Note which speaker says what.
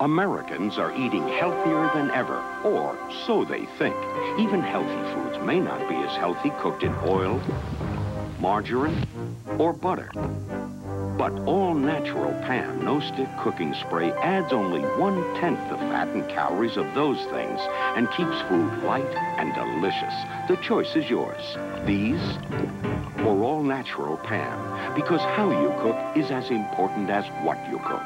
Speaker 1: Americans are eating healthier than ever, or so they think. Even healthy foods may not be as healthy cooked in oil, margarine, or butter. But all-natural Pam, no-stick cooking spray adds only one-tenth the fat and calories of those things and keeps food light and delicious. The choice is yours. These or all-natural Pam, because how you cook is as important as what you cook.